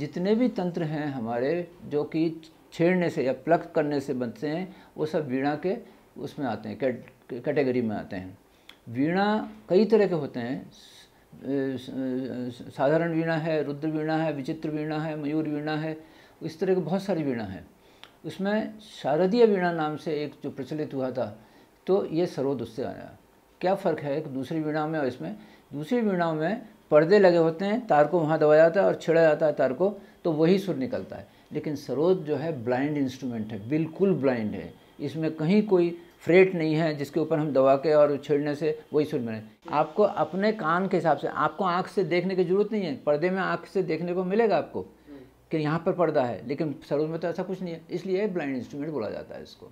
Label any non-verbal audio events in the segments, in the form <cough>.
जितने भी तंत्र हैं हमारे, जो कि छेड़ने से या प्लग करने से बनते हैं, वो सब वीणा के उसमें आते हैं कैटेगरी में आते हैं। वीणा कई तरह के होते हैं। साधारण वीणा है, रुद्र वीणा है, विचित्र वीणा है, मयूर वीणा है, इस तरह के बहुत सारी वीणा हैं। उसमें शारदीय वीणा नाम से एक जो प्रचलित हुआ था तो ये सरोद उससे आया। क्या फ़र्क है एक दूसरी वीणा में और इसमें? दूसरी वीणा में पर्दे लगे होते हैं, तार को वहाँ दबाया जाता है और छिड़ा जाता है तार को तो वही सुर निकलता है। लेकिन सरोद जो है ब्लाइंड इंस्ट्रूमेंट है, बिल्कुल ब्लाइंड है। इसमें कहीं कोई फ्रेट नहीं है जिसके ऊपर हम दबा के और छेड़ने से वही सुर बने आपको अपने कान के हिसाब से, आपको आँख से देखने की ज़रूरत नहीं है, पर्दे में आँख से देखने को मिलेगा आपको कि यहाँ पर पर्दा है, लेकिन सरोज में तो ऐसा कुछ नहीं है, इसलिए ब्लाइंड इंस्ट्रूमेंट बोला जाता है इसको।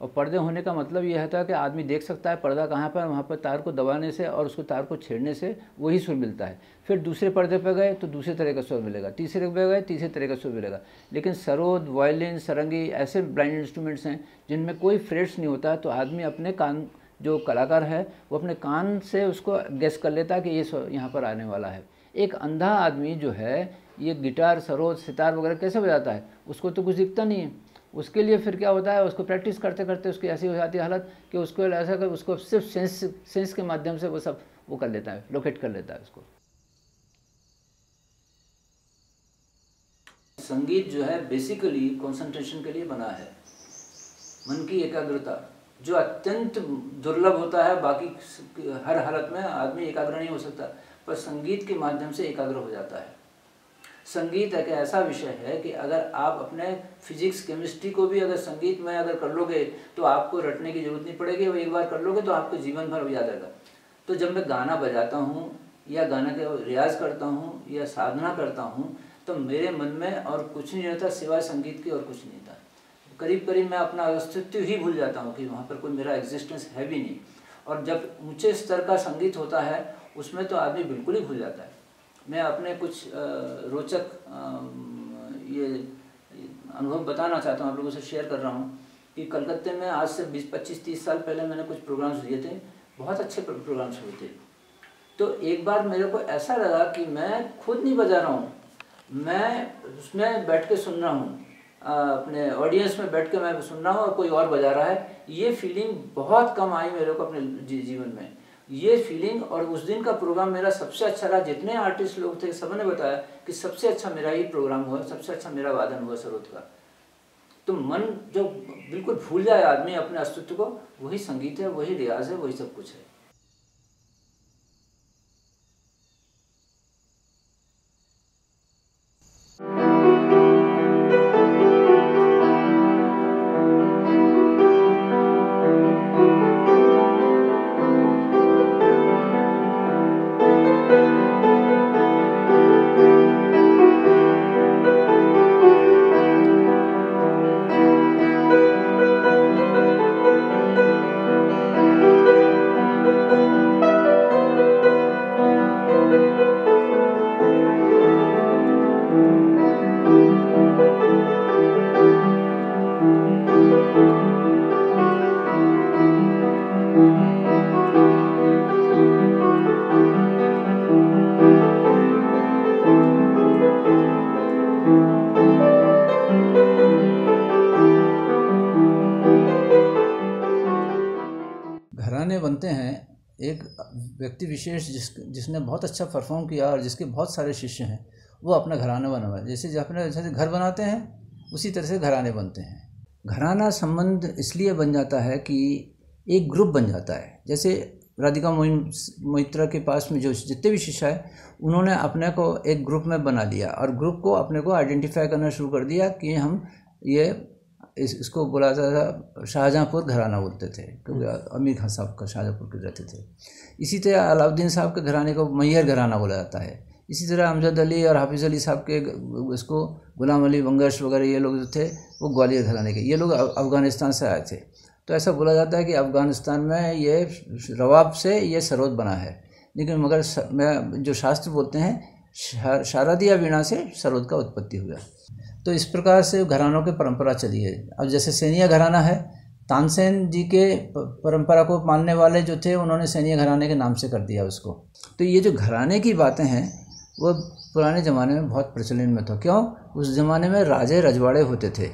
और पर्दे होने का मतलब यह है कि आदमी देख सकता है पर्दा कहाँ पर वहाँ पर तार को दबाने से और उसको तार को छेड़ने से वही सुर मिलता है। फिर दूसरे पर्दे पर गए तो दूसरे तरह का सुर मिलेगा। तीसरे पे गए, तीसरे तरह का सुर मिलेगा। लेकिन सरोद, वायलिन, सरंगी ऐसे ब्लाइंड इंस्ट्रूमेंट्स हैं जिनमें कोई फ्रेट्स नहीं होता तो आदमी अपने कान, जो कलाकार है, वो अपने कान से उसको गेस कर लेता है कि ये यहाँ पर आने वाला है। एक अंधा आदमी जो है, ये गिटार, सरोद, सितार वगैरह कैसे बजाता है? उसको तो कुछ दिखता नहीं है। उसके लिए फिर क्या होता है, उसको प्रैक्टिस करते करते उसकी ऐसी हो जाती है हालत कि उसको ऐसा कर, उसको सिर्फ़ सेंस सेंस के माध्यम से वो सब वो कर लेता है लोकेट कर लेता है उसको। संगीत जो है बेसिकली कंसंट्रेशन के लिए बना है। मन की एकाग्रता, जो अत्यंत दुर्लभ होता है, बाकी हर हालत में आदमी एकाग्र नहीं हो सकता, पर संगीत के माध्यम से एकाग्र हो जाता है। संगीत एक ऐसा विषय है कि अगर आप अपने फिजिक्स, केमिस्ट्री को भी अगर संगीत में अगर कर लोगे तो आपको रटने की ज़रूरत नहीं पड़ेगी। एक बार कर लोगे तो आपको जीवन भर याद रहेगा। तो जब मैं गाना बजाता हूँ, या गाना के रियाज करता हूँ, या साधना करता हूँ तो मेरे मन में और कुछ नहीं रहता, सिवाय संगीत की और कुछ नहीं था करीब करीब मैं अपना अस्तित्व ही भूल जाता हूँ कि वहाँ पर कोई मेरा एग्जिस्टेंस है भी नहीं। और जब ऊँचे स्तर का संगीत होता है, उसमें तो आदमी बिल्कुल ही भूल जाता है। मैं अपने कुछ रोचक ये अनुभव बताना चाहता हूँ, आप लोगों से शेयर कर रहा हूँ कि कलकत्ते में आज से 20 25 30 साल पहले मैंने कुछ प्रोग्राम्स दिए थे, बहुत अच्छे प्रोग्राम्स हुए थे। तो एक बार मेरे को ऐसा लगा कि मैं खुद नहीं बजा रहा हूँ, मैं उसमें बैठ के सुन रहा हूँ अपने ऑडियंस में बैठ के मैं सुन रहा हूँ और कोई और बजा रहा है, ये फीलिंग बहुत कम आई मेरे को अपने जीवन में। ये फीलिंग और उस दिन का प्रोग्राम मेरा सबसे अच्छा रहा। जितने आर्टिस्ट लोग थे, सबने बताया कि सबसे अच्छा मेरा ही प्रोग्राम हुआ, सबसे अच्छा मेरा वादन हुआ सरोद का। तो मन जो बिल्कुल भूल जाए आदमी अपने अस्तित्व को, वही संगीत है, वही रियाज है, वही सब कुछ है। व्यक्ति विशेष जिस, जिसने बहुत अच्छा परफॉर्म किया और जिसके बहुत सारे शिष्य हैं, वो अपना घराना बनवाए जैसे अपने, जैसे घर बनाते हैं, उसी तरह से घराने बनते हैं। घराना संबंध इसलिए बन जाता है कि एक ग्रुप बन जाता है। जैसे राधिका मोइन मोहित्रा के पास में जो जितने भी शिष्य है, उन्होंने अपने को एक ग्रुप में बना लिया और ग्रुप को अपने को आइडेंटिफाई करना शुरू कर दिया कि हम ये इस इसको बोला जाता था शाहजहाँपुर घराना बोलते थे क्योंकि अमीर खान साहब का शाहजहाँपुर के रहते थे। इसी तरह अलाउद्दीन साहब के घराने को मैयर घराना बोला जाता है। इसी तरह अमजद अली और हाफिज़ अली साहब के इसको गुलाम अली बंगश वगैरह ये लोग जो थे वो ग्वालियर घराने के ये लोग अफ़गानिस्तान से आए थे। तो ऐसा बोला जाता है कि अफ़गानिस्तान में ये रवाब से ये सरोद बना है। लेकिन मगर मैं जो शास्त्र बोलते हैं शारदिया वीणा से सरोद का उत्पत्ति हुआ। तो इस प्रकार से घरानों की परंपरा चली है। अब जैसे सैनिया घराना है तानसेन जी के परंपरा को मानने वाले जो थे उन्होंने सैनिया घराने के नाम से कर दिया उसको। तो ये जो घराने की बातें हैं वो पुराने ज़माने में बहुत प्रचलन में था। क्यों? उस ज़माने में राजे रजवाड़े होते थे।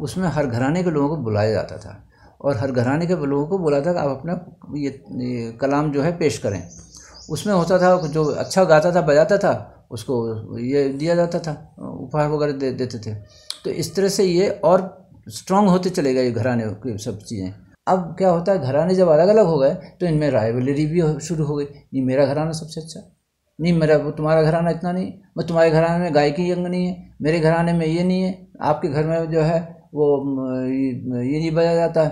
उसमें हर घराने के लोगों को बुलाया जाता था। और हर घराने के लोगों को बोला था कि आप अपना ये, ये कलाम जो है पेश करें। उसमें होता था जो अच्छा गाता था बजाता था उसको ये दिया जाता था, उपहार वगैरह दे, देते थे। तो इस तरह से ये और स्ट्रांग होते चले गए घराने की सब चीज़ें। अब क्या होता है, घराने जब अलग अलग हो गए तो इनमें राइवलरी भी शुरू हो गई। नहीं, मेरा घराना सबसे अच्छा। नहीं, मेरा, तुम्हारा घराना इतना नहीं। मैं तुम्हारे घराने में गाय की अंग नहीं है, मेरे घराने में ये नहीं है। आपके घर में जो है, वो ये नहीं बजा जाता।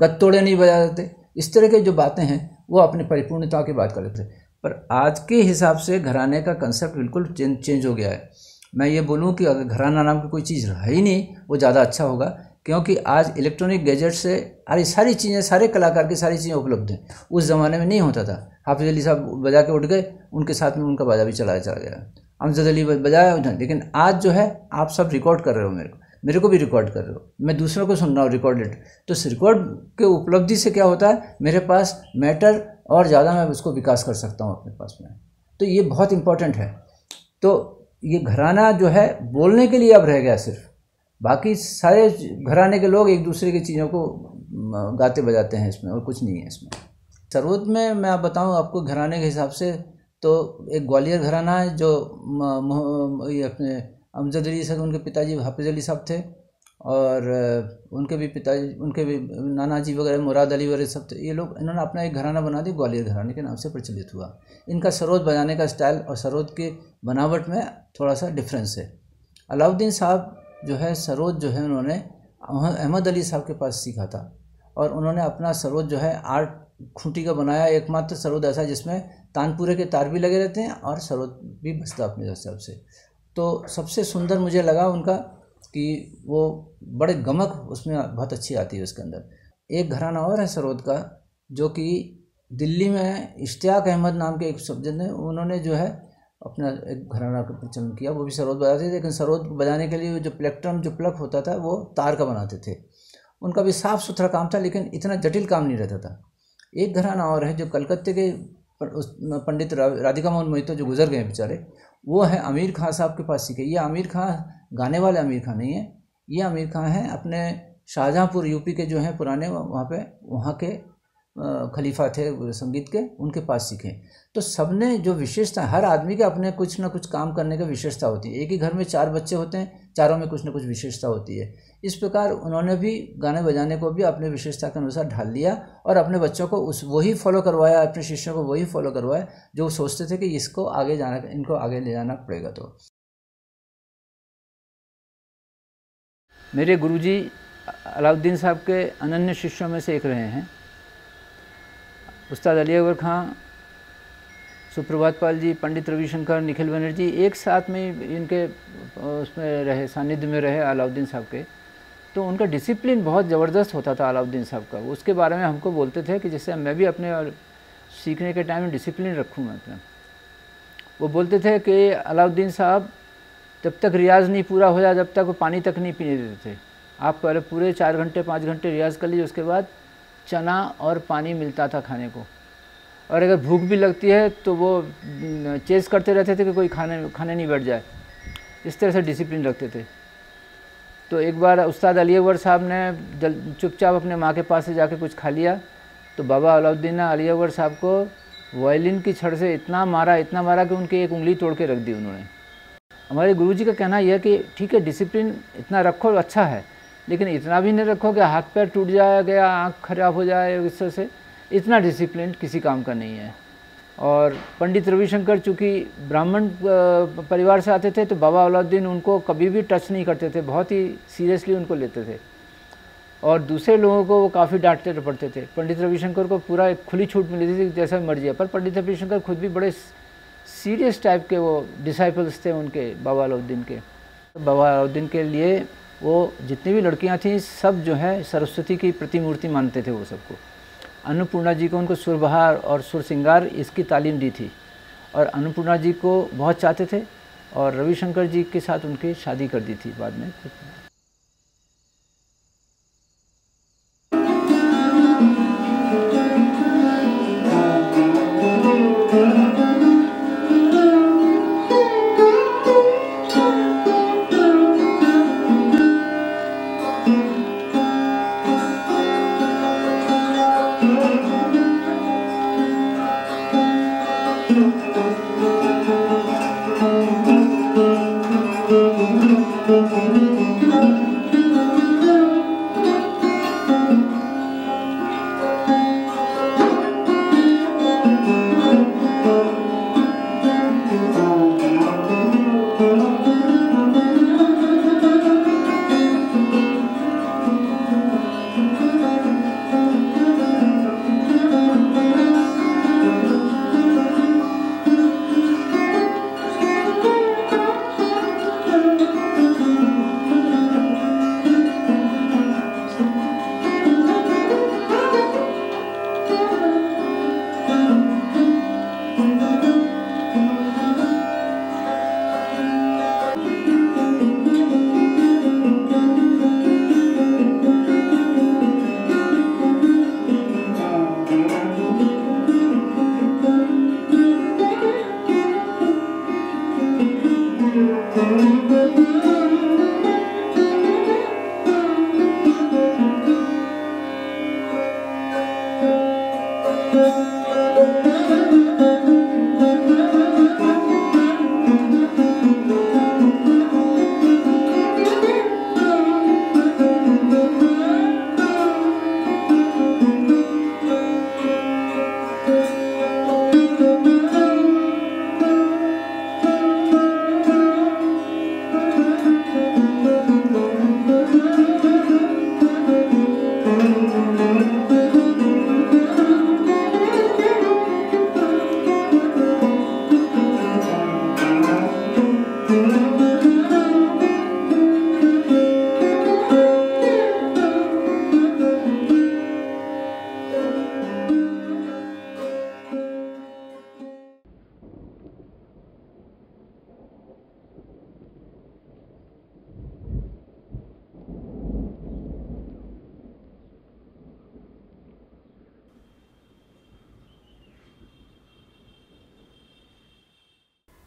गत्तोड़े नहीं बजा जाते इस तरह के जो बातें हैं, वो अपनी परिपूर्णता की बात कर रहे थे। पर आज के हिसाब से घराने का कंसेप्ट बिल्कुल चेंज चेंज हो गया है। मैं ये बोलूँ कि अगर घराना नाम की कोई चीज़ है ही नहीं, वो ज़्यादा अच्छा होगा, क्योंकि आज इलेक्ट्रॉनिक गैजेट से अरे सारी चीज़ें, सारे कलाकार की सारी चीज़ें उपलब्ध हैं। उस ज़माने में नहीं होता था। हाफिज़ अली साहब बजा के उठ गए, उनके साथ में उनका बाजा भी चलाया, चला गया। अमजद अली बजाया लेकिन आज जो है, आप सब रिकॉर्ड कर रहे हो मेरे को। मेरे को भी रिकॉर्ड कर रहे हो। मैं दूसरों को सुन रहा हूँ रिकॉर्डेड तो रिकॉर्ड के उपलब्धि से क्या होता है? मेरे पास मैटर और ज़्यादा मैं उसको विकास कर सकता हूँ अपने पास में। तो ये बहुत इम्पोर्टेंट है। तो ये घराना जो है, बोलने के लिए अब रह गया सिर्फ़। बाकी सारे घराने के लोग एक दूसरे की चीज़ों को गाते बजाते हैं इसमें और कुछ नहीं है इसमें। सरोद में मैं आप बताऊँ आपको घराने के हिसाब से तो एक ग्वालियर घराना है जो अपने अमजद अली साहब उनके पिताजी हाफिज़ अली साहब थे। और उनके भी पिताजी, उनके भी नाना जी वगैरह, मुराद अली वगैरह सब ये लोग, इन्होंने अपना एक घराना बना दिया, ग्वालियर घराने के नाम से प्रचलित हुआ। इनका सरोद बजाने का स्टाइल और सरोद के बनावट में थोड़ा सा डिफरेंस है। अलाउद्दीन साहब जो है, सरोद जो है, उन्होंने अहमद अली साहब के पास सीखा था और उन्होंने अपना सरोद जो है आठ खूंटी का बनाया, एकमात्र सरोद ऐसा जिसमें तानपुरे के तार भी लगे रहते हैं और सरोद भी बसता अपने हिसाब से। तो सबसे सुंदर मुझे लगा उनका कि वो बड़े गमक उसमें बहुत अच्छी आती है उसके अंदर। एक घराना और है सरोद का, जो कि दिल्ली में इश्तियाक अहमद नाम के एक शब्द ने उन्होंने जो है अपना एक घराना का प्रचलन किया। वो भी सरोद बजाते थे, लेकिन सरोद बजाने के लिए जो प्लेक्ट्रम, जो प्लग होता था, वो तार का बनाते थे। उनका भी साफ़ सुथरा काम था, लेकिन इतना जटिल काम नहीं रहता था। एक घराना और है जो कलकत्ते के पंडित राधिका मोहन मोहितो जो गुजर गए बेचारे वो है आमिर खां साहब के पास सीखे। ये आमिर खां गाने वाले आमिर खां नहीं है। ये आमिर खां हैं अपने शाहजहाँपुर, यूपी के जो हैं पुराने, वहाँ पे, वहाँ के खलीफा थे संगीत के, उनके पास सीखे। तो सबने जो विशेषता, हर आदमी के अपने कुछ ना कुछ काम करने की विशेषता होती है। एक ही घर में चार बच्चे होते हैं, चारों में कुछ ना कुछ विशेषता होती है। इस प्रकार उन्होंने भी गाने बजाने को भी अपने विशेषता के अनुसार ढाल लिया और अपने बच्चों को उस, वही फॉलो करवाया, अपने शिष्यों को वही फॉलो करवाया, जो सोचते थे कि इसको आगे जाना, इनको आगे ले जाना पड़ेगा तो। मेरे गुरुजी, अलाउद्दीन साहब के अनन्य शिष्यों में से एक रहे हैं। उस्ताद अली अकबर खां, सुप्रभात पाल जी, पंडित रविशंकर, निखिल बनर्जी, एक साथ में इनके, उसमें रहे, सानिध्य में रहे अलाउद्दीन साहब के। तो उनका डिसिप्लिन बहुत ज़बरदस्त होता था अलाउद्दीन साहब का। उसके बारे में हमको बोलते थे कि जैसे मैं भी अपने सीखने के टाइम में डिसिप्लिन रखूँ मैं अपना। वो बोलते थे कि अलाउद्दीन साहब, जब तक रियाज़ नहीं पूरा हो जाए, जब तक वो पानी तक नहीं पीने देते थे। आप पहले पूरे चार घंटे, पाँच घंटे रियाज़ कर लीजिए, उसके बाद चना और पानी मिलता था खाने को। और अगर भूख भी लगती है तो वो चेस करते रहते थे कि कोई खाने खाने नहीं बैठ जाए। इस तरह से डिसिप्लिन रखते थे। तो एक बार उस्ताद अली अकबर साहब ने जल, चुपचाप अपने माँ के पास से जाके कुछ खा लिया। तो बाबा अलाउद्दीन अली अकबर साहब को वायलिन की छड़ से इतना मारा इतना मारा कि उनकी एक उंगली तोड़ के रख दी उन्होंने। हमारे गुरुजी का कहना यह कि ठीक है डिसिप्लिन इतना रखो अच्छा है, लेकिन इतना भी नहीं रखो कि हाथ पैर टूट जाए गया, आँख खराब हो जाए इस तरह से। इतना डिसिप्लिन किसी काम का नहीं है। और पंडित रविशंकर चूँकि ब्राह्मण परिवार से आते थे तो बाबा अलाउद्दीन उनको कभी भी टच नहीं करते थे, बहुत ही सीरियसली उनको लेते थे। और दूसरे लोगों को वो काफ़ी डांटते पड़ते थे। पंडित रविशंकर को पूरा एक खुली छूट मिली थी, जैसा मर्ज़ी है, पर पंडित रविशंकर खुद भी बड़े सीरियस टाइप के वो डिसाइपल्स थे उनके, बाबा अलाउद्दीन के। बाबा अलाउद्दीन के लिए वो जितनी भी लड़कियाँ थीं, सब जो है सरस्वती की प्रतिमूर्ति मानते थे वो सबको। अन्नपूर्णा जी को उनको सुरबहार और सुर सिंगार इसकी तालीम दी थी। और अन्नपूर्णा जी को बहुत चाहते थे और रविशंकर जी के साथ उनकी शादी कर दी थी बाद में।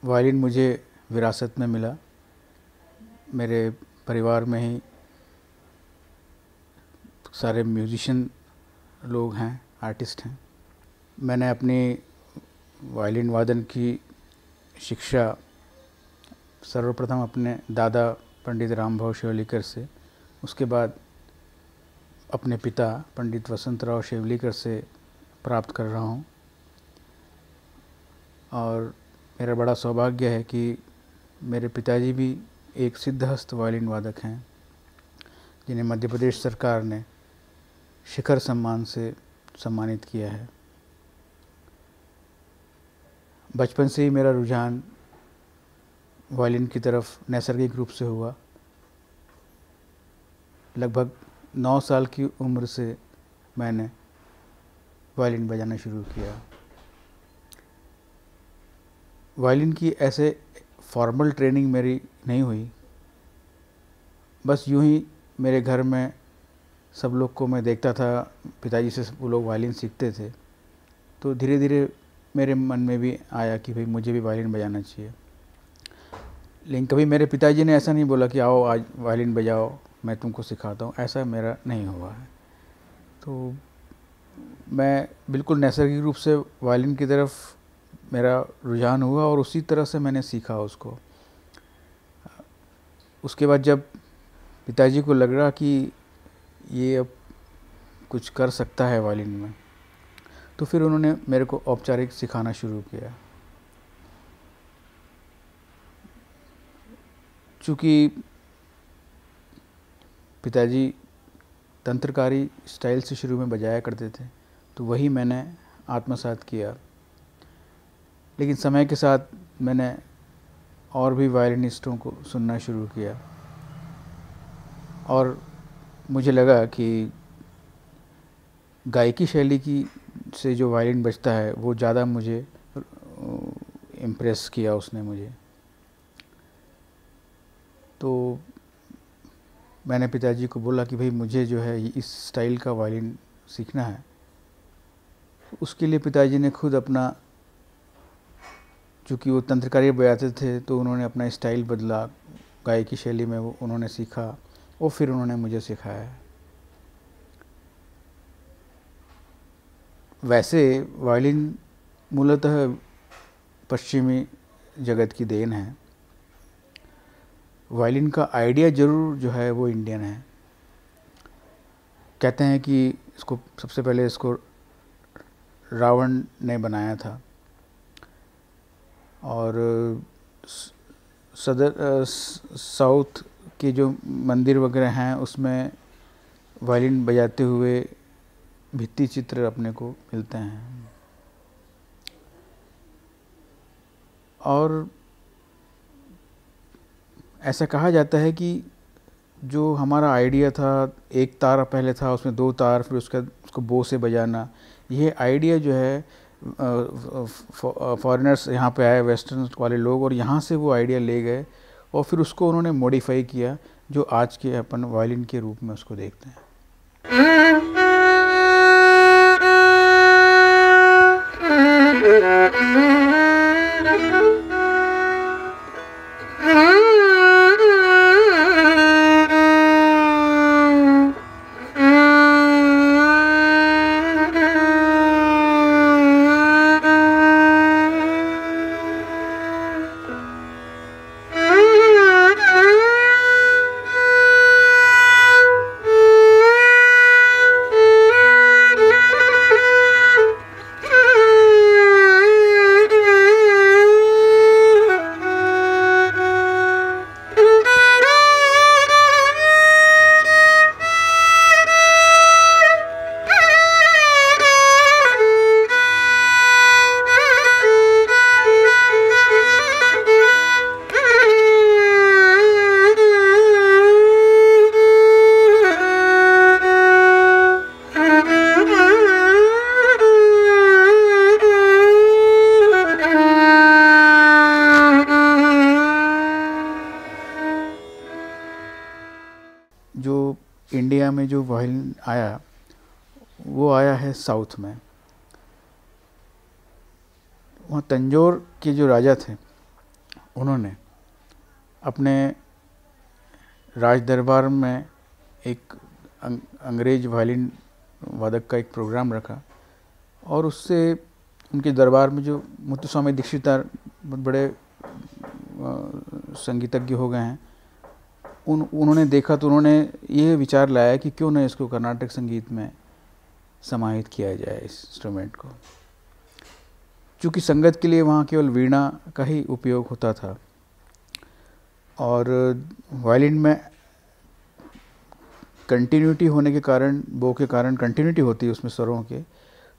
वायलिन मुझे विरासत में मिला। मेरे परिवार में ही सारे म्यूजिशियन लोग हैं, आर्टिस्ट हैं। मैंने अपनी वायलिन वादन की शिक्षा सर्वप्रथम अपने दादा पंडित राम भाव शेवलीकर से, उसके बाद अपने पिता पंडित वसंत राव शेवलीकर से प्राप्त कर रहा हूँ। और मेरा बड़ा सौभाग्य है कि मेरे पिताजी भी एक सिद्धहस्त वायलिन वादक हैं, जिन्हें मध्य प्रदेश सरकार ने शिखर सम्मान से सम्मानित किया है। बचपन से ही मेरा रुझान वायलिन की तरफ़ नैसर्गिक रूप से हुआ। लगभग नौ साल की उम्र से मैंने वायलिन बजाना शुरू किया। वायलिन की ऐसे फॉर्मल ट्रेनिंग मेरी नहीं हुई। बस यूँ ही मेरे घर में सब लोग को मैं देखता था, पिताजी से वो लोग वायलिन सीखते थे। तो धीरे धीरे मेरे मन में भी आया कि भाई मुझे भी वायलिन बजाना चाहिए। लेकिन कभी मेरे पिताजी ने ऐसा नहीं बोला कि आओ आज वायलिन बजाओ, मैं तुमको सिखाता हूँ। ऐसा मेरा नहीं हुआ है। तो मैं बिल्कुल नैसर्गिक रूप से वायलिन की तरफ़ मेरा रुझान हुआ और उसी तरह से मैंने सीखा उसको। उसके बाद जब पिताजी को लग रहा कि ये अब कुछ कर सकता है वायलिन में तो फिर उन्होंने मेरे को औपचारिक सिखाना शुरू किया। चूँकि पिताजी तंत्रकारी स्टाइल से शुरू में बजाया करते थे तो वही मैंने आत्मसात किया। लेकिन समय के साथ मैंने और भी वायलिनिस्टों को सुनना शुरू किया। और मुझे लगा कि गायकी शैली की से जो वायलिन बजता है, वो ज़्यादा मुझे इम्प्रेस किया उसने मुझे। तो मैंने पिताजी को बोला कि भाई मुझे जो है इस स्टाइल का वायलिन सीखना है। उसके लिए पिताजी ने खुद अपना चूँकि वो तंत्रकारी बजाते थे तो उन्होंने अपना स्टाइल बदला, गायकी शैली में वो, उन्होंने सीखा और फिर उन्होंने मुझे सिखाया। वैसे वायलिन मूलतः पश्चिमी जगत की देन है। वायलिन का आइडिया ज़रूर जो है वो इंडियन है। कहते हैं कि इसको, सबसे पहले इसको रावण ने बनाया था। और सदर साउथ के जो मंदिर वगैरह हैं, उसमें वायलिन बजाते हुए भित्ति चित्र अपने को मिलते हैं। और ऐसा कहा जाता है कि जो हमारा आइडिया था, एक तार पहले था, उसमें दो तार, फिर उसका उसको बो से बजाना, ये आइडिया जो है फॉरेनर्स यहाँ पे आए वेस्टर्न वाले लोग, और यहाँ से वो आइडिया ले गए, और फिर उसको उन्होंने मॉडिफाई किया, जो आज के अपन वायलिन के रूप में उसको देखते हैं। साउथ में। वहाँ तंजोर के जो राजा थे, उन्होंने अपने राज दरबार में एक अंग्रेज़ वायलिन वादक का एक प्रोग्राम रखा और उससे उनके दरबार में जो मुत्तुस्वामी दीक्षितार बड़े संगीतज्ञ हो गए हैं, उन, उन्होंने देखा तो उन्होंने ये विचार लाया कि क्यों ना इसको कर्नाटक संगीत में समाहित किया जाए इस इंस्ट्रूमेंट को। चूँकि संगत के लिए वहाँ केवल वीणा का ही उपयोग होता था, और वायलिन में कंटिन्यूटी होने के कारण, बो के कारण कंटिन्यूटी होती है उसमें स्वरों के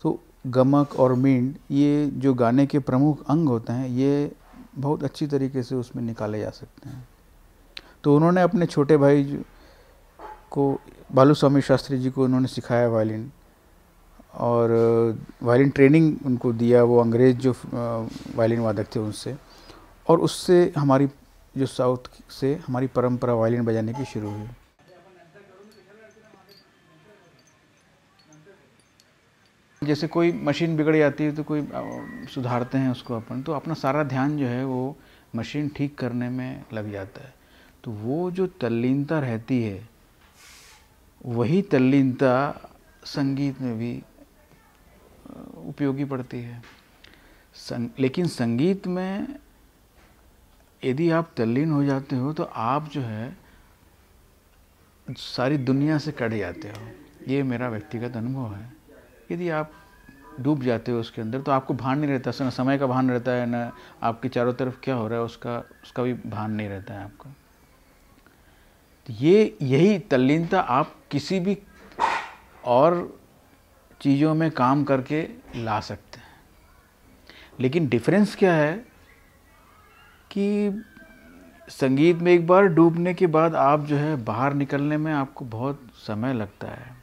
तो गमक और मींड ये जो गाने के प्रमुख अंग होते हैं, ये बहुत अच्छी तरीके से उसमें निकाले जा सकते हैं। तो उन्होंने अपने छोटे भाई को, बालू स्वामी शास्त्री जी को उन्होंने सिखाया वायलिन और वायलिन ट्रेनिंग उनको दिया, वो अंग्रेज़ जो वायलिन वादक थे उनसे। और उससे हमारी, जो साउथ से हमारी परंपरा वायलिन बजाने की शुरू हुई। जैसे कोई मशीन बिगड़ जाती है तो कोई सुधारते हैं उसको अपन तो अपना सारा ध्यान जो है वो मशीन ठीक करने में लग जाता है। तो वो जो तल्लीनता रहती है, वही तल्लीनता संगीत में भी उपयोगी पड़ती है। संग, लेकिन संगीत में यदि आप तल्लीन हो जाते हो तो आप जो है सारी दुनिया से कट जाते हो। ये मेरा व्यक्तिगत अनुभव है। यदि आप डूब जाते हो उसके अंदर तो आपको भान नहीं रहता ना समय का भान रहता है ना आपके चारों तरफ़ क्या हो रहा है उसका उसका भी भान नहीं रहता है आपको। तो ये यही तल्लीनता आप किसी भी और चीज़ों में काम करके ला सकते हैं। लेकिन डिफरेंस क्या है कि संगीत में एक बार डूबने के बाद आप जो है बाहर निकलने में आपको बहुत समय लगता है।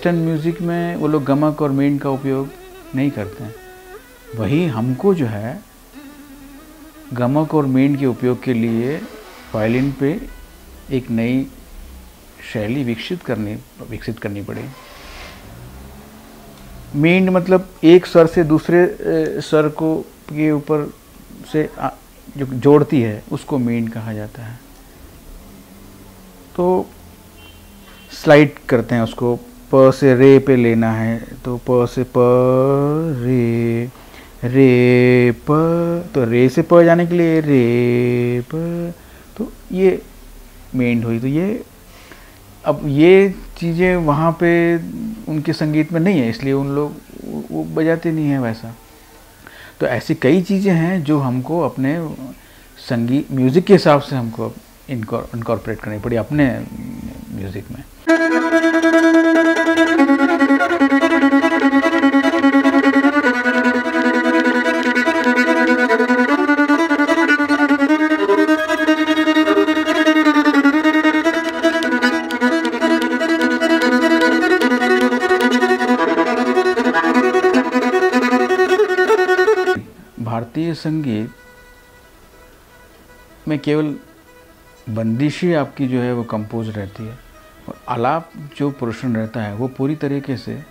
वेस्टर्न म्यूज़िक में वो लोग गमक और मेन का उपयोग नहीं करते हैं। वही हमको जो है, गमक और मेन के उपयोग के लिए वायलिन पे एक नई शैली विकसित करनी विकसित करनी पड़ी। मेन मतलब एक स्वर से दूसरे स्वर को, के ऊपर से जो जोड़ती है, उसको मेन कहा जाता है। तो स्लाइड करते हैं उसको। प से रे पे लेना है तो प से प, रे रे, प तो रे से प जाने के लिए रे, प तो ये मेन हुई। तो ये, अब ये चीज़ें वहाँ पे उनके संगीत में नहीं है, इसलिए उन लोग, वो बजाते नहीं हैं वैसा। तो ऐसी कई चीज़ें हैं जो हमको अपने संगीत म्यूज़िक के हिसाब से हमको इनकॉर्पोरेट करनी पड़ी अपने म्यूज़िक में। संगीत में केवल बंदिशी आपकी जो है वो कंपोज रहती है और आलाप जो पोर्शन रहता है वो पूरी तरीके से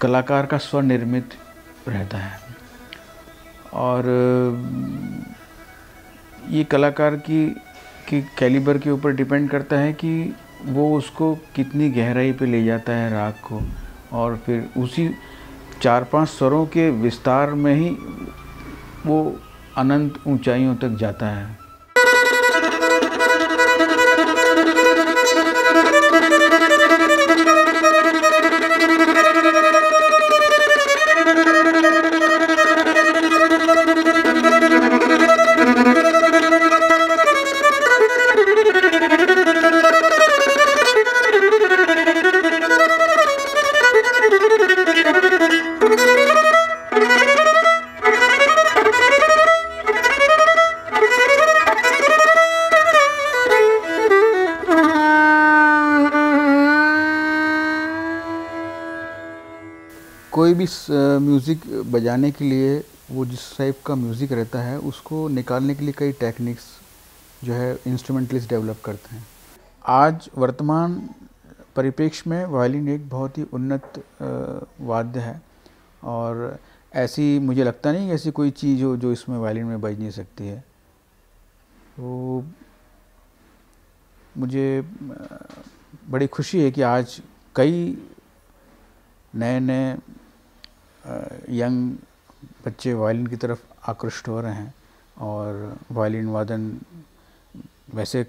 कलाकार का स्वनिर्मित रहता है। और, ये कलाकार की की कैलिबर के ऊपर डिपेंड करता है कि वो उसको कितनी गहराई पे ले जाता है राग को और फिर उसी चार पाँच स्वरों के विस्तार में ही वो अनंत ऊंचाइयों तक जाता है। भी म्यूज़िक बजाने के लिए, वो जिस टाइप का म्यूज़िक रहता है, उसको निकालने के लिए कई टेक्निक्स जो है इंस्ट्रूमेंटलिस्ट डेवलप करते हैं। आज वर्तमान परिप्रेक्ष्य में वायलिन एक बहुत ही उन्नत वाद्य है और ऐसी मुझे लगता नहीं ऐसी कोई चीज़ हो जो इसमें वायलिन में बज नहीं सकती है। तो मुझे बड़ी खुशी है कि आज कई नए नए यंग बच्चे वायलिन की तरफ़ आकृष्ट हो रहे हैं और वायलिन वादन वैसे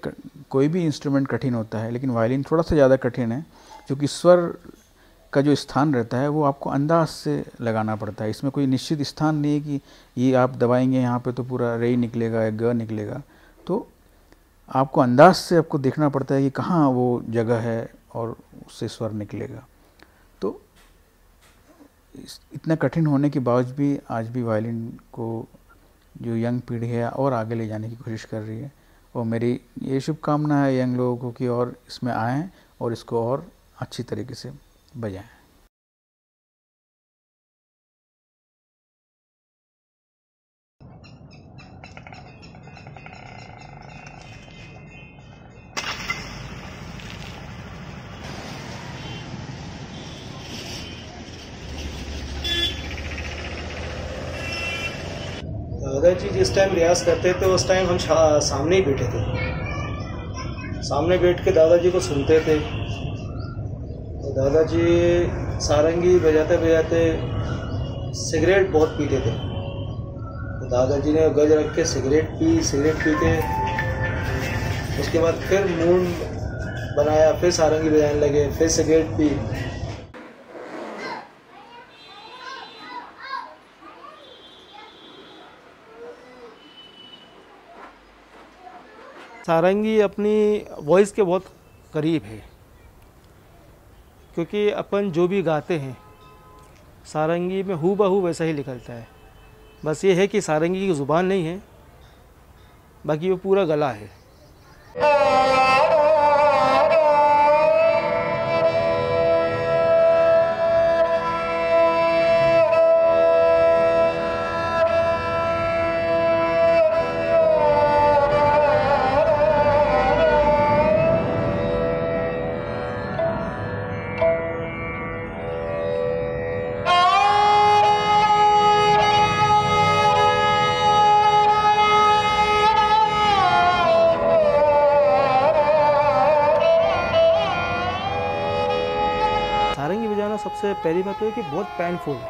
कोई भी इंस्ट्रूमेंट कठिन होता है, लेकिन वायलिन थोड़ा सा ज़्यादा कठिन है, क्योंकि स्वर का जो स्थान रहता है वो आपको अंदाज से लगाना पड़ता है। इसमें कोई निश्चित स्थान नहीं है कि ये आप दबाएँगे, यहाँ पे तो पूरा रे निकलेगा, या ग निकलेगा। तो आपको अंदाज से आपको देखना पड़ता है कि कहाँ वो जगह है और उससे स्वर निकलेगा। इतना कठिन होने के बावजूद भी आज भी वायलिन को जो यंग पीढ़ी है और आगे ले जाने की कोशिश कर रही है। और मेरी ये शुभकामना है यंग लोगों को कि और इसमें आएँ और इसको और अच्छी तरीके से बजाएँ। दादाजी जिस टाइम रियाज करते थे, उस टाइम हम सामने ही बैठे थे। सामने बैठ के दादाजी को सुनते थे। तो दादाजी सारंगी बजाते बजाते सिगरेट बहुत पीते थे। तो दादाजी ने गज रख के सिगरेट पी सिगरेट पी के उसके बाद फिर मूड बनाया, फिर सारंगी बजाने लगे, फिर सिगरेट पी। सारंगी अपनी वॉइस के बहुत करीब है। क्योंकि अपन जो भी गाते हैं, सारंगी में हु बहू वैसा ही निकलता है। बस ये है कि सारंगी की ज़ुबान नहीं है, बाकी वो पूरा गला है। सबसे पहली बात तो है कि बहुत पेनफुल है,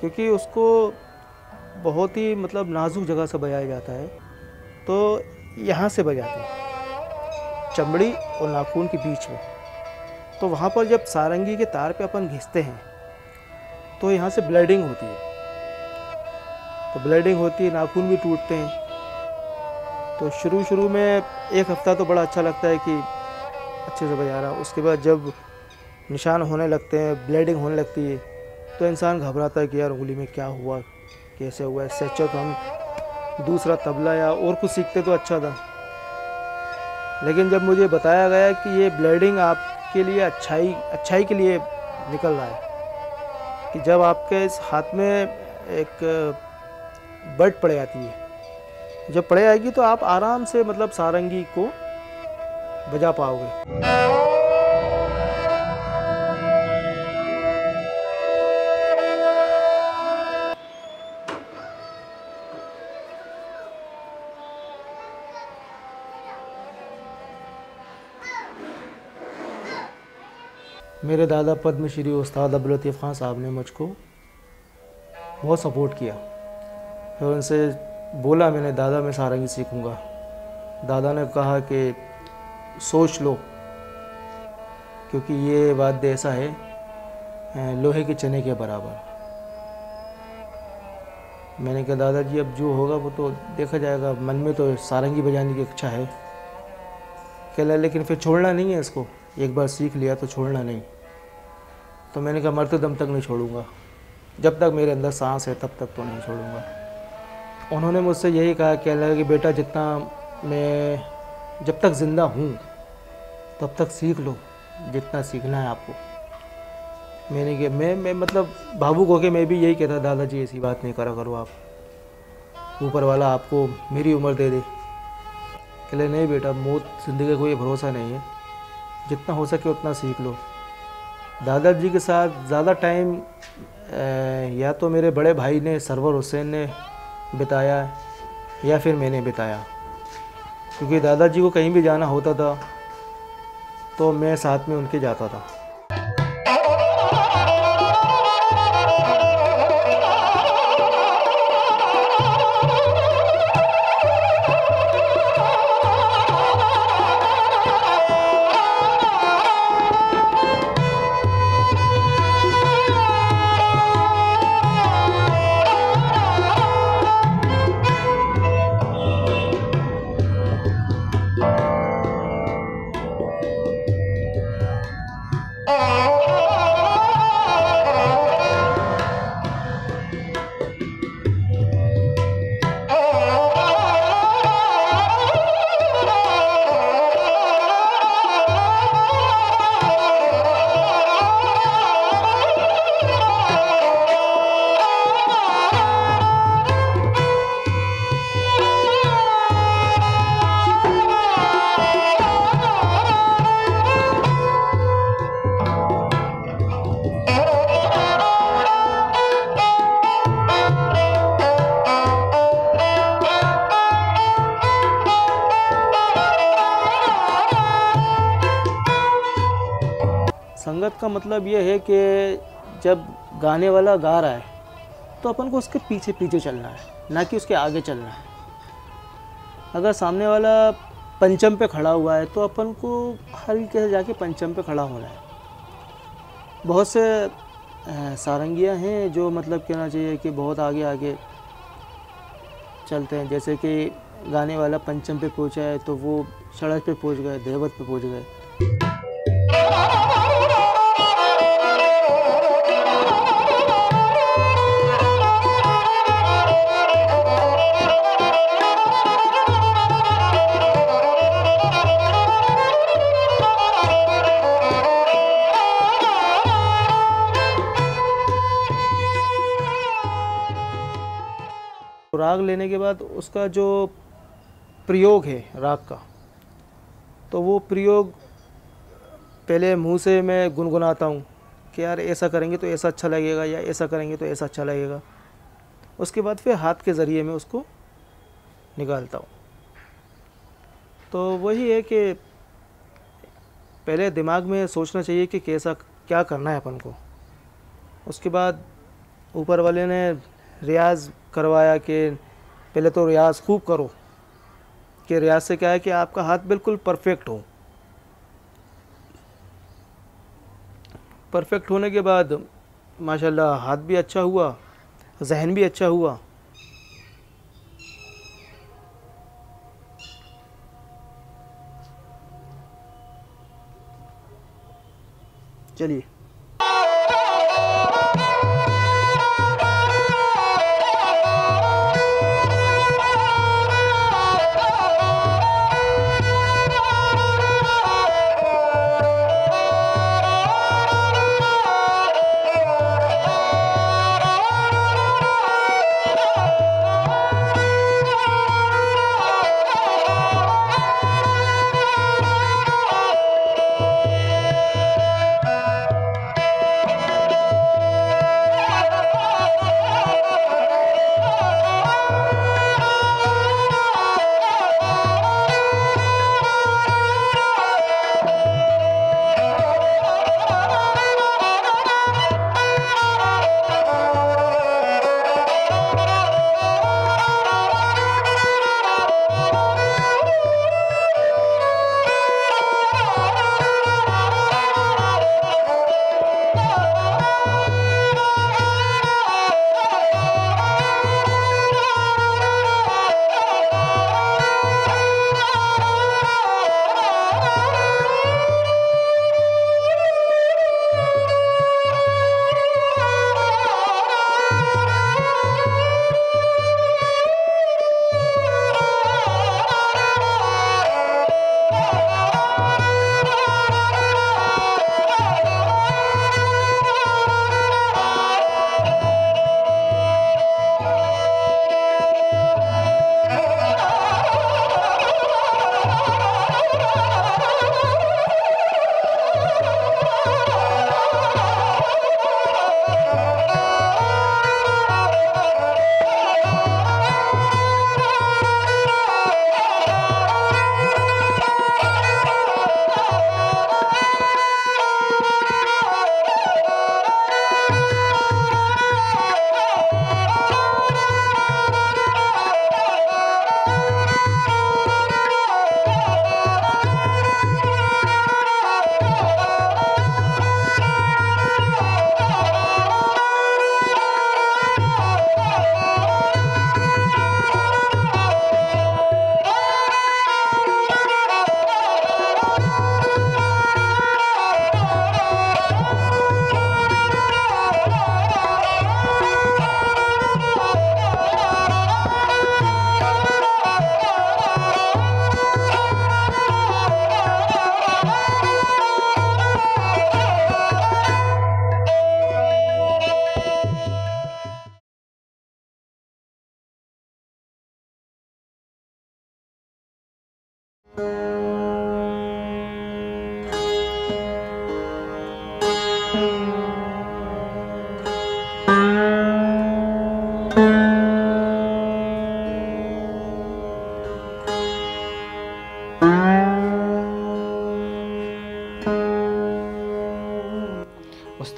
क्योंकि उसको बहुत ही मतलब नाजुक जगह से बजाया जाता है। तो यहाँ से बजाते हैं, चमड़ी और नाखून के बीच में। तो वहाँ पर जब सारंगी के तार पे अपन घिसते हैं तो यहाँ से ब्लडिंग होती है। तो ब्लडिंग होती है, नाखून भी टूटते हैं। तो शुरू शुरू में एक हफ़्ता तो बड़ा अच्छा लगता है कि अच्छे से बजा रहा उसके बाद जब निशान होने लगते हैं ब्लीडिंग होने लगती है। तो इंसान घबराता है कि यार उंगली में क्या हुआ, कैसे हुआ, इससे अच्छा तो हम दूसरा तबला या और कुछ सीखते तो अच्छा था। लेकिन जब मुझे बताया गया कि ये ब्लीडिंग आपके लिए अच्छाई अच्छाई के लिए निकल रहा है, कि जब आपके इस हाथ में एक बट पड़ जाती है, जब पड़े जाएगी तो आप आराम से मतलब सारंगी को बजा पाओगे। मेरे दादा पद्मश्री उस्ताद अब्दुल लतीफ़ खान साहब ने मुझको बहुत सपोर्ट किया। फिर उनसे बोला, मैंने दादा मैं सारंगी सीखूँगा। दादा ने कहा कि, सोच लो, क्योंकि ये वाद्य ऐसा है लोहे के चने के बराबर। मैंने कहा, दादाजी, अब जो होगा वो तो देखा जाएगा। मन में तो सारंगी बजाने की इच्छा है। कहला लेकिन फिर छोड़ना नहीं है इसको। एक बार सीख लिया तो छोड़ना नहीं। तो मैंने कहा, मरते दम तक नहीं छोड़ूँगा। जब तक मेरे अंदर सांस है, तब तक तो नहीं छोड़ूँगा। उन्होंने मुझसे यही कहा कह लगा कि बेटा, जितना मैं जब तक ज़िंदा हूँ, तब तक सीख लो, जितना सीखना है आपको। मैंने कहा, मैं मैं मतलब भावुक होके मैं भी यही कहता, दादाजी, ऐसी बात नहीं करा करो आप। ऊपर वाला आपको मेरी उम्र दे दे। कहले, नहीं बेटा, मौत, ज़िंदगी का कोई भरोसा नहीं है। जितना हो सके उतना सीख लो। दादाजी के साथ ज़्यादा टाइम या तो मेरे बड़े भाई ने, सरवर हुसैन ने बिताया, या फिर मैंने बिताया। क्योंकि दादाजी को कहीं भी जाना होता था तो मैं साथ में उनके जाता था। मतलब ये है कि जब गाने वाला गा रहा है तो अपन को उसके पीछे पीछे चलना है, ना कि उसके आगे चलना है। अगर सामने वाला पंचम पे खड़ा हुआ है तो अपन को हल्के से जाके पंचम पे खड़ा होना है। बहुत से सारंगियाँ हैं जो मतलब कहना चाहिए कि बहुत आगे आगे चलते हैं। जैसे कि गाने वाला पंचम पे पहुँचा है तो वो सड़क पे पहुँच गए, देवत पे पहुँच गए। राग लेने के बाद उसका जो प्रयोग है राग का तो वो प्रयोग पहले मुँह से मैं गुनगुनाता हूँ कि यार ऐसा करेंगे तो ऐसा अच्छा लगेगा या ऐसा करेंगे तो ऐसा अच्छा लगेगा। उसके बाद फिर हाथ के ज़रिए मैं उसको निकालता हूँ। तो वही है कि पहले दिमाग में सोचना चाहिए कि कैसा, क्या करना है अपन को। उसके बाद ऊपर वाले ने रियाज़ करवाया कि पहले तो रियाज खूब करो, कि रियाज से क्या है कि आपका हाथ बिल्कुल परफेक्ट हो। परफेक्ट होने के बाद, माशाल्लाह, हाथ भी अच्छा हुआ, जहन भी अच्छा हुआ। चलिए।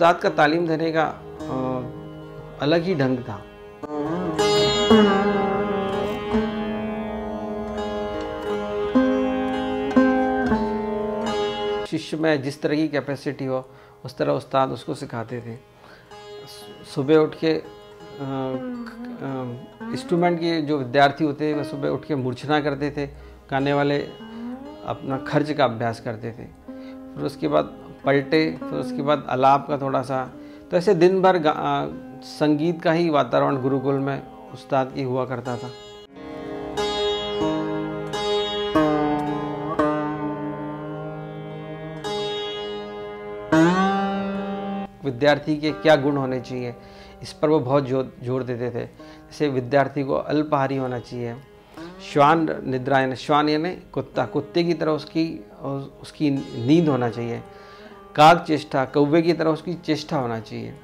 उस्ताद का तालीम देने का अलग ही ढंग था। शिष्य में जिस तरह की कैपेसिटी हो, उस तरह उस्ताद उसको सिखाते थे। सुबह उठ के इंस्ट्रूमेंट के जो विद्यार्थी होते हैं वह सुबह उठ के मूर्छना करते थे, गाने वाले अपना खर्च का अभ्यास करते थे। फिर उसके बाद पलटे, फिर उसके बाद अलाप का थोड़ा सा तो ऐसे दिन भर संगीत का ही वातावरण गुरुकुल में उस्ताद की हुआ करता था। विद्यार्थी के क्या गुण होने चाहिए, इस पर वो बहुत ज़ोर ज़ोर देते थे। जैसे विद्यार्थी को अल्पहारी होना चाहिए। श्वान निद्रा यानी श्वान यानी कुत्ता, कुत्ते की तरह उसकी उसकी नींद होना चाहिए। काग चेष्टा, कौवे की तरह उसकी चेष्टा होना चाहिए।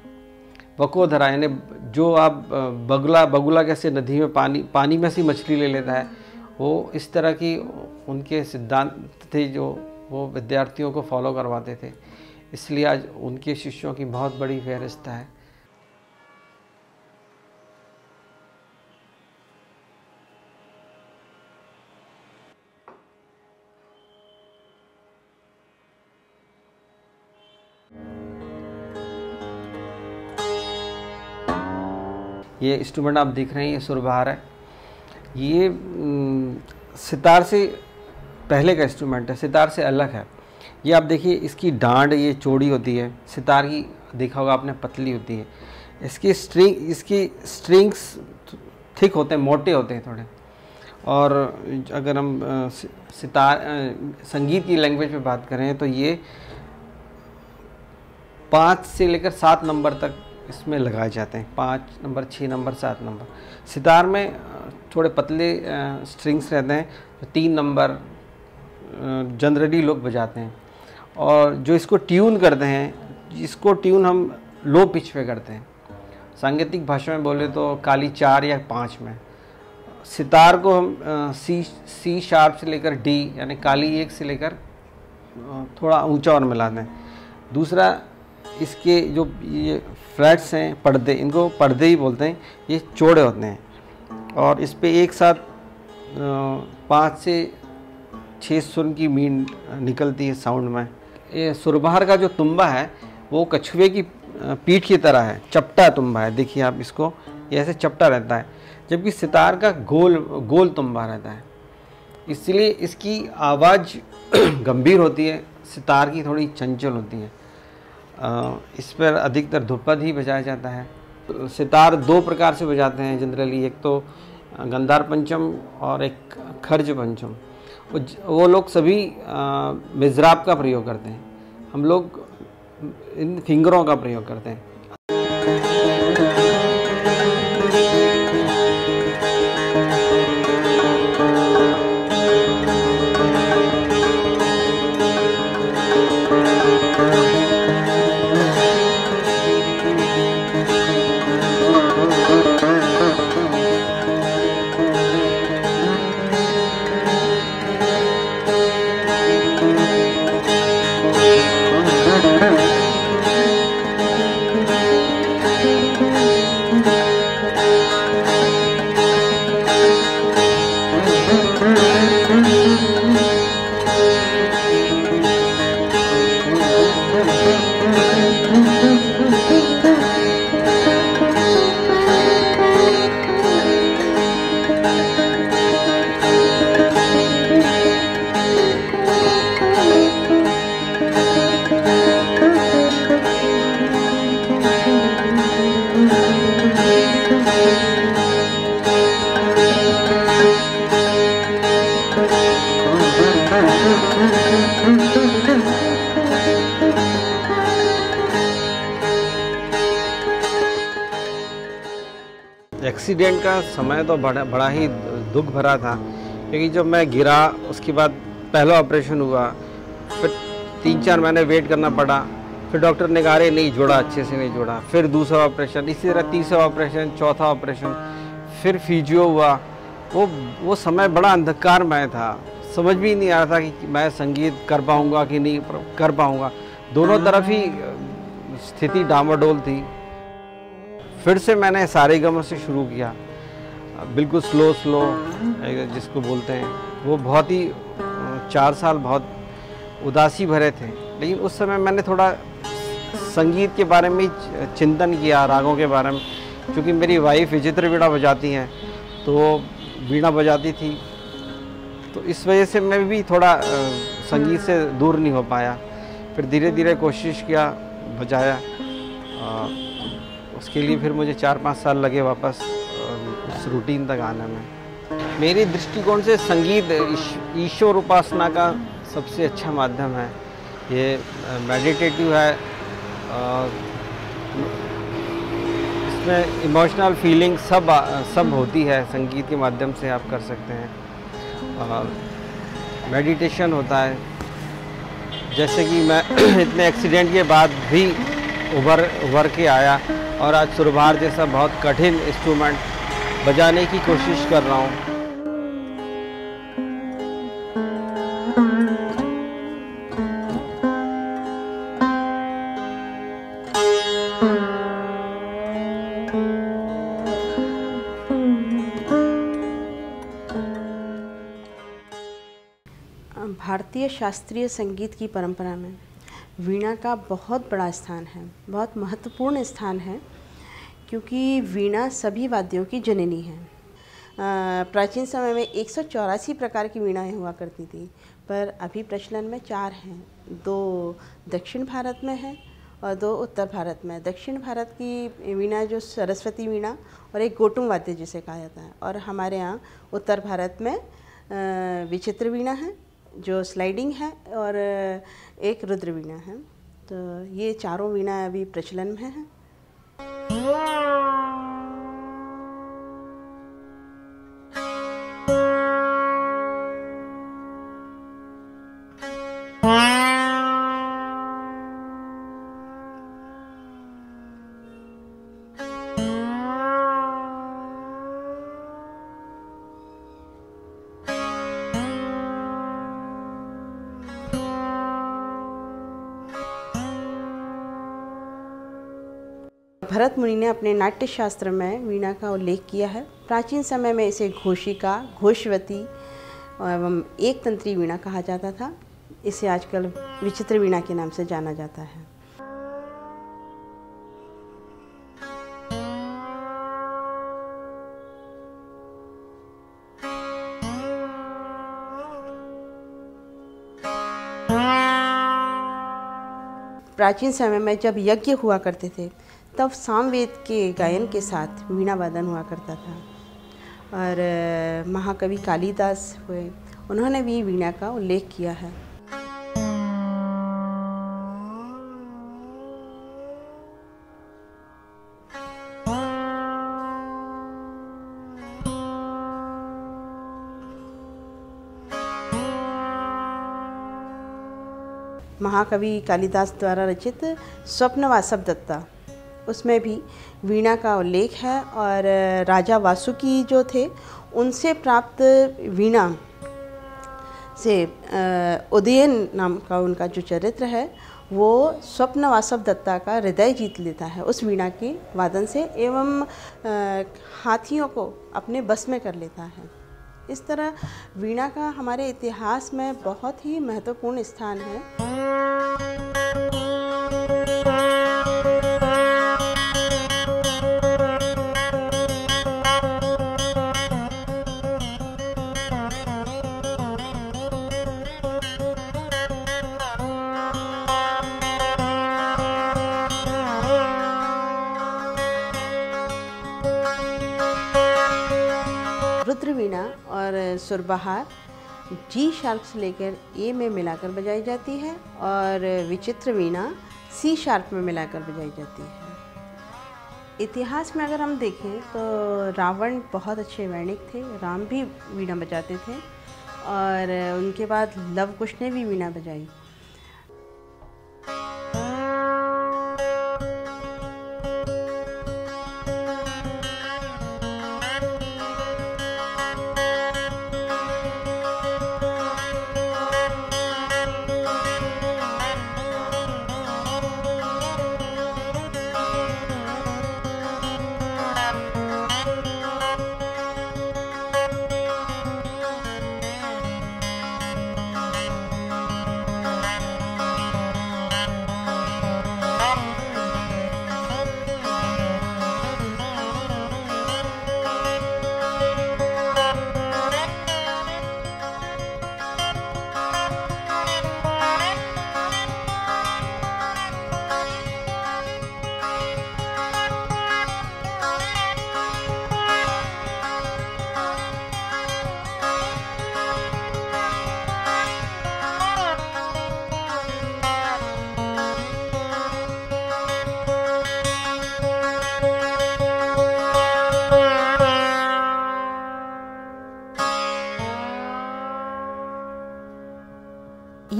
बकोधरा यानी जो आप बगुला बगुला कैसे नदी में पानी पानी में से मछली ले लेता है, वो इस तरह की उनके सिद्धांत थे जो वो विद्यार्थियों को फॉलो करवाते थे। इसलिए आज उनके शिष्यों की बहुत बड़ी फहरिस्त है। ये इंस्ट्रूमेंट आप देख रहे हैं, ये सुरबहार है। ये सितार से पहले का इंस्ट्रूमेंट है, सितार से अलग है। ये आप देखिए, इसकी डांड, ये चौड़ी होती है, सितार की देखा होगा आपने, पतली होती है। इसकी स्ट्रिंग इसकी स्ट्रिंग्स थिक होते हैं, मोटे होते हैं थोड़े। और अगर हम सितार संगीत की लैंग्वेज में बात करें तो ये पाँच से लेकर सात नंबर तक इसमें लगाए जाते हैं। पाँच नंबर छः नंबर, सात नंबर। सितार में थोड़े पतले स्ट्रिंग्स रहते हैं तो तीन नंबर जनरली लोग बजाते हैं। और जो इसको ट्यून करते हैं, इसको ट्यून हम लो पिच पे करते हैं। सांगीतिक भाषा में बोले तो काली चार या पाँच में। सितार को हम सी सी शार्प से लेकर डी यानी काली एक से लेकर थोड़ा ऊँचा और मिलाते हैं। दूसरा, इसके जो ये फ्लैट्स हैं, पर्दे, इनको पर्दे ही बोलते हैं, ये चौड़े होते हैं। और इस पर एक साथ पाँच से छः सुन की मीन निकलती है साउंड में। ये सुरबहार का जो तुम्बा है, वो कछुए की पीठ की तरह है, चपटा तुम्बा है। देखिए आप इसको, ये ऐसे चपटा रहता है, जबकि सितार का गोल गोल तुम्बा रहता है। इसलिए इसकी आवाज़ <clears throat> गंभीर होती है, सितार की थोड़ी चंचल होती है। इस पर अधिकतर धुपद ही बजाया जाता है। सितार दो प्रकार से बजाते हैं जनरली, एक तो गंधार पंचम और एक खर्ज पंचम। वो लोग सभी मिजराब का प्रयोग करते हैं। हम लोग इन फिंगरों का प्रयोग करते हैं। समय तो बड़ा बड़ा ही दुख भरा था, क्योंकि जब मैं गिरा, उसके बाद पहला ऑपरेशन हुआ, फिर तीन चार महीने वेट करना पड़ा, फिर डॉक्टर ने कहा नहीं जोड़ा, अच्छे से नहीं जोड़ा। फिर दूसरा ऑपरेशन इसी तरह तीसरा ऑपरेशन चौथा ऑपरेशन फिर फिजियो हुआ। वो वो समय बड़ा अंधकारमय था। समझ भी नहीं आ रहा था कि मैं संगीत कर पाऊँगा कि नहीं कर पाऊँगा। दोनों तरफ़ ही स्थिति डामाडोल थी। फिर से मैंने सारे गमों से शुरू किया। बिल्कुल स्लो स्लो जिसको बोलते हैं। वो बहुत ही चार साल बहुत उदासी भरे थे। लेकिन उस समय मैंने थोड़ा संगीत के बारे में चिंतन किया रागों के बारे में। क्योंकि मेरी वाइफ विचित्र वीणा बजाती हैं तो वो वीणा बजाती थी। तो इस वजह से मैं भी थोड़ा संगीत से दूर नहीं हो पाया। फिर धीरे धीरे कोशिश किया बजाया। आ, उसके लिए फिर मुझे चार पाँच साल लगे वापस। रूटीन तक आने में मेरे दृष्टिकोण से संगीत ईश्वर उपासना का सबसे अच्छा माध्यम है। ये मेडिटेटिव है इसमें इमोशनल फीलिंग सब सब होती है। संगीत के माध्यम से आप कर सकते हैं। मेडिटेशन होता है। जैसे कि मैं <clears throat> इतने एक्सीडेंट के बाद भी उभर उभर के आया और आज सुरभार जैसा बहुत कठिन इंस्ट्रूमेंट बजाने की कोशिश कर रहा हूँ। भारतीय शास्त्रीय संगीत की परंपरा में वीणा का बहुत बड़ा स्थान है, बहुत महत्वपूर्ण स्थान है। क्योंकि वीणा सभी वाद्यों की जननी है। प्राचीन समय में एक सौ चौरासी प्रकार की वीणाएँ हुआ करती थी, पर अभी प्रचलन में चार हैं। दो दक्षिण भारत में है और दो उत्तर भारत में दक्षिण भारत की वीणा जो सरस्वती वीणा और एक गोटुम वाद्य जिसे कहा जाता है। और हमारे यहाँ उत्तर भारत में विचित्र वीणा है, जो स्लाइडिंग है और एक रुद्र वीणा है। तो ये चारों वीणा अभी प्रचलन में हैं। भरत ने अपने नाट्य शास्त्र में वीणा का उल्लेख किया है। प्राचीन समय में इसे घोषिका, घोषवती एवं एक तंत्री वीणा कहा जाता था। इसे आजकल विचित्र वीणा के नाम से जाना जाता है। प्राचीन समय में जब यज्ञ हुआ करते थे तब सामवेद के गायन के साथ वीणा वादन हुआ करता था। और महाकवि कालिदास हुए, उन्होंने भी वीणा का उल्लेख किया है। महाकवि कालिदास द्वारा रचित स्वप्नवासव दत्ता। उसमें भी वीणा का उल्लेख है और राजा वासुकी जो थे, उनसे प्राप्त वीणा से उदयन नाम का उनका जो चरित्र है, वो स्वप्न वासव दत्ता का हृदय जीत लेता है उस वीणा के वादन से एवं हाथियों को अपने बस में कर लेता है। इस तरह वीणा का हमारे इतिहास में बहुत ही महत्वपूर्ण स्थान है। सुरबहार जी शार्प से लेकर ए में मिलाकर बजाई जाती है और विचित्र वीणा सी शार्प में मिलाकर बजाई जाती है। इतिहास में अगर हम देखें तो रावण बहुत अच्छे वैणिक थे, राम भी वीणा बजाते थे और उनके बाद लव कुश ने भी वीणा बजाई।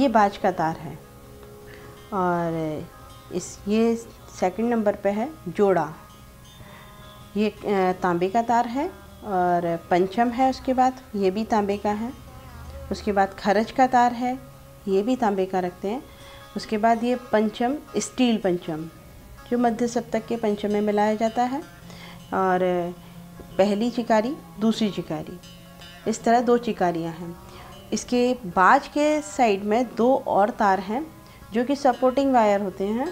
ये बाज का तार है। और इस, ये सेकंड नंबर पे है, जोड़ा। ये तांबे का तार है, और पंचम है उसके बाद, ये भी तांबे का है। उसके बाद खरच का तार है, ये भी तांबे का रखते हैं। उसके बाद ये पंचम, स्टील पंचम, जो मध्य सप्तक के पंचम में मिलाया जाता है। और पहली चिकारी, दूसरी चिकारी। इस तरह दो चिकारियाँ हैं। इसके बाज के साइड में दो और तार हैं, जो कि सपोर्टिंग वायर होते हैं,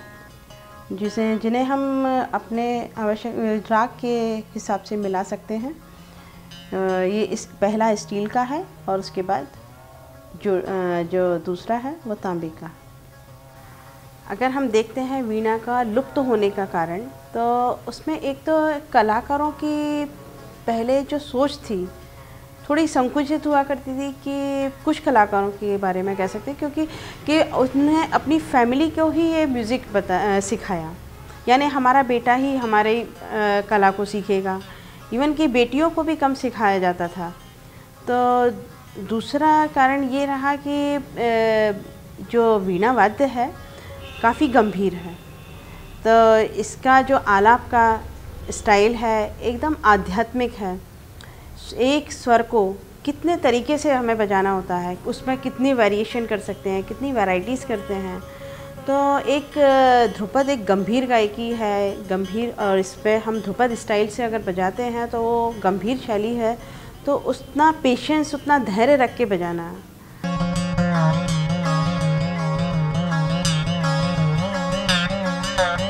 जिसे, जिन्हें हम अपने आवश्यक राग के हिसाब से मिला सकते हैं। ये इस पहला स्टील का है और उसके बाद जो जो दूसरा है, वो तांबे का। अगर हम देखते हैं वीणा का लुप्त होने का कारण तो उसमें एक तो कलाकारों की पहले जो सोच थी थोड़ी संकुचित हुआ करती थी कि कुछ कलाकारों के बारे में कह सकते क्योंकि कि उसने अपनी फैमिली को ही ये म्यूज़िक बता सिखाया। यानी हमारा बेटा ही हमारे आ, कला को सीखेगा। इवन कि बेटियों को भी कम सिखाया जाता था। तो दूसरा कारण ये रहा कि आ, जो वीणा वाद्य है काफ़ी गंभीर है। तो इसका जो आलाप का स्टाइल है एकदम आध्यात्मिक है। एक स्वर को कितने तरीके से हमें बजाना होता है, उसमें कितनी वेरिएशन कर सकते हैं, कितनी वैरायटीज़ करते हैं। तो एक ध्रुपद एक गंभीर गायकी है, गंभीर और इस पर हम ध्रुपद स्टाइल से अगर बजाते हैं तो वो गंभीर शैली है। तो उतना पेशेंस उतना धैर्य रख के बजाना। हमारे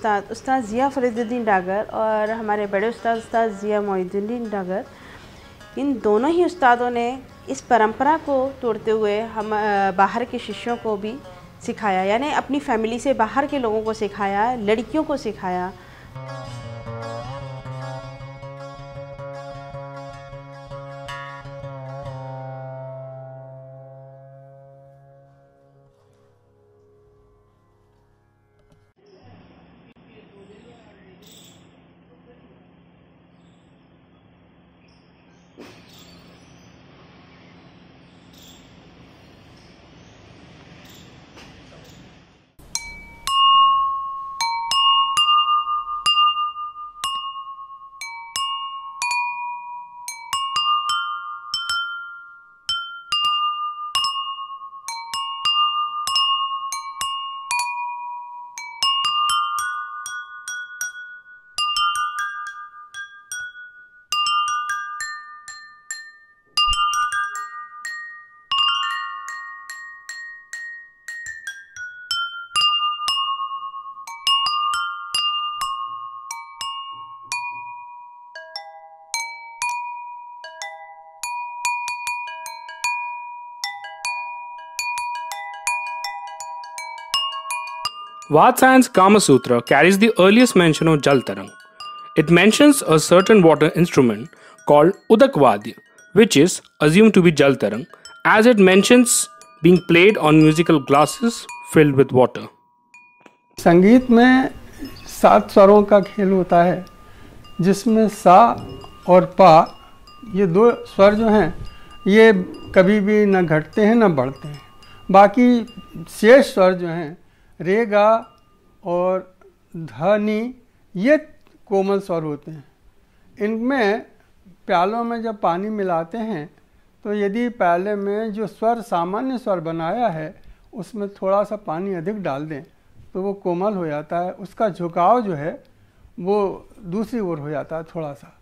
उस्ताद उस्ताद ज़िया फरीदुद्दीन डागर और हमारे बड़े उस्ताद उस्ताद ज़िया मोहिद्दीन डागर, इन दोनों ही उस्तादों ने इस परंपरा को तोड़ते हुए हम बाहर के शिष्यों को भी सिखाया, यानी अपनी फैमिली से बाहर के लोगों को सिखाया, लड़कियों को सिखाया। Vatsan's Kama Sutra carries the earliest mention of Jal Tarang. It mentions a certain water instrument called Udakvadya, which is assumed to be Jal Tarang, as it mentions being played on musical glasses filled with water. संगीत में सात स्वरों का खेल होता है जिसमें सा और पा ये दो स्वर जो हैं ये कभी भी न घटते हैं न बढ़ते हैं बाकी शेष स्वर जो हैं रेगा और धनी ये कोमल स्वर होते हैं। इनमें प्यालों में जब पानी मिलाते हैं तो यदि प्याले में जो स्वर, सामान्य स्वर बनाया है, उसमें थोड़ा सा पानी अधिक डाल दें तो वो कोमल हो जाता है। उसका झुकाव जो है, वो दूसरी ओर हो जाता है थोड़ा सा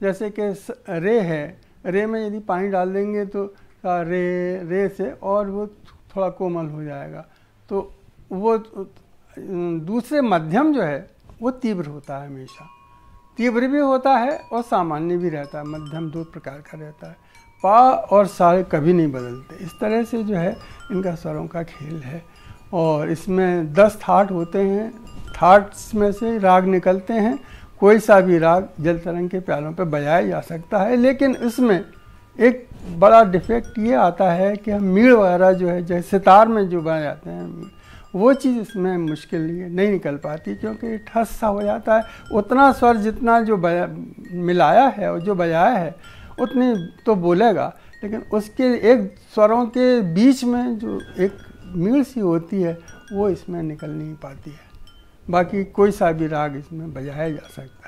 जैसे कि रे है, रे में यदि पानी डाल देंगे तो रे रे से और वो थोड़ा कोमल हो जाएगा। तो वो, दूसरे मध्यम जो है, वो तीव्र होता है हमेशा। तीव्र भी होता है और सामान्य भी रहता है। मध्यम दो प्रकार का रहता है। पा और सा कभी नहीं बदलते। इस तरह से जो है, इनका स्वरों का खेल है। और इसमें दस थाट होते हैं। थाट्स में से राग निकलते हैं। कोई सा भी राग जल तरंग के प्यालों पर बजाया जा सकता है। लेकिन इसमें एक बड़ा डिफेक्ट ये आता है कि हम मीड़ वगैरह जो है, जैसे सितार में जो बना जाते हैं वो चीज़ इसमें मुश्किल नहीं निकल पाती, क्योंकि ठस सा हो जाता है। उतना स्वर जितना जो मिलाया है और जो बजाया है, उतनी तो बोलेगा। लेकिन उसके एक स्वरों के बीच में जो एक मीड़ सी होती है, वो इसमें निकल नहीं पाती है। बाकी कोई सा भी राग इसमें बजाया जा सकता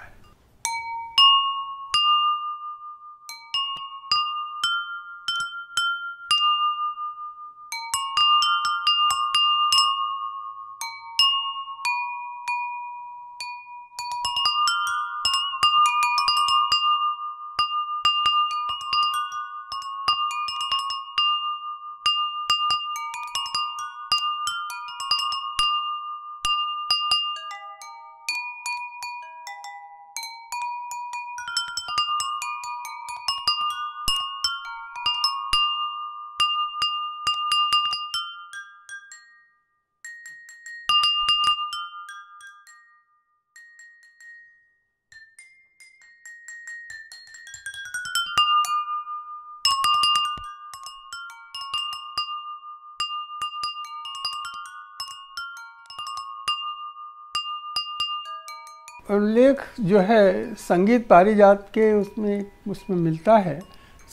उल्लेख जो है संगीत पारिजात के उसमें उसमें मिलता है।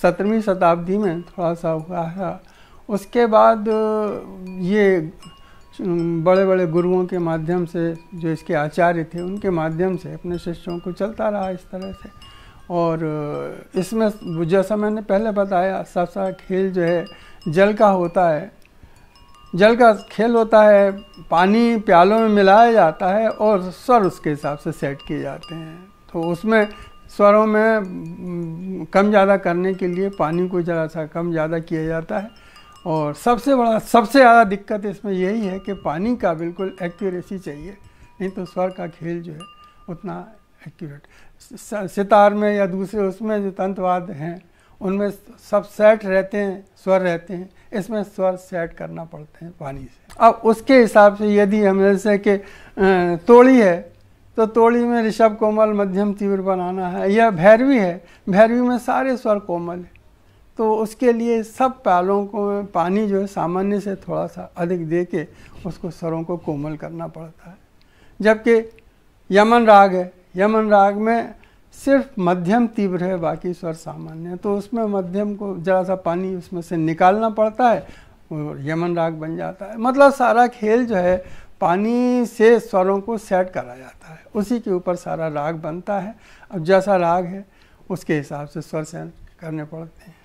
सत्रहवीं शताब्दी में थोड़ा सा हुआ है। उसके बाद, ये बड़े बड़े गुरुओं के माध्यम से जो इसके आचार्य थे, उनके माध्यम से अपने शिष्यों को चलता रहा इस तरह से। और इसमें, जैसा मैंने पहले बताया, सबसा खेल जो है जल का होता है। जल का खेल होता है, पानी प्यालों में मिलाया जाता है और स्वर उसके हिसाब से सेट किए जाते हैं। तो उसमें स्वरों में कम ज़्यादा करने के लिए पानी को ज़रा सा कम ज़्यादा किया जाता है। और सबसे बड़ा, सबसे ज़्यादा दिक्कत इसमें यही है कि पानी का बिल्कुल एक्यूरेसी चाहिए, नहीं तो स्वर का खेल जो है उतना एक्यूरेट। सितार में या दूसरे उसमें जो तंत्रवाद हैं उनमें सब सेट रहते हैं, स्वर रहते हैं, इसमें स्वर सेट करना पड़ते हैं पानी से। अब उसके हिसाब से यदि हम जैसे कि तोड़ी है तो तोड़ी में ऋषभ कोमल मध्यम तीव्र बनाना है, या भैरवी है, भैरवी में सारे स्वर कोमल है। तो उसके लिए सब पालों को, पानी जो है सामान्य से थोड़ा सा अधिक दे के उसको स्वरों को कोमल करना पड़ता है। जबकि यमन राग है, यमन राग में सिर्फ़ मध्यम तीव्र है, बाकी स्वर सामान्य है। तो उसमें मध्यम को ज़रा सा पानी उसमें से निकालना पड़ता है और यमन राग बन जाता है। मतलब सारा खेल जो है, पानी से स्वरों को सेट करा जाता है। उसी के ऊपर सारा राग बनता है। अब जैसा राग है, उसके हिसाब से स्वर सेट करने पड़ते हैं।